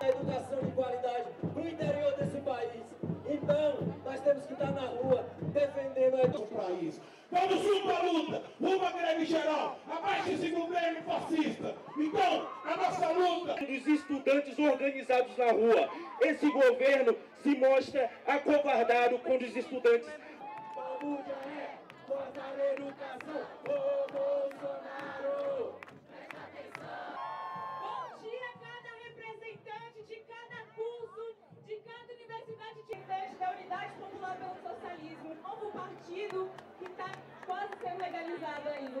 a educação de qualidade para o interior desse país. Então, nós temos que estar na rua defendendo a educação. país. Vamos junto à luta, uma greve geral, abaixo esse governo fascista. Então, a nossa luta. Dos estudantes organizados na rua. Esse governo se mostra acovardado quando os estudantes. Vamos é cortar a educação, partido que está quase sendo legalizado aí.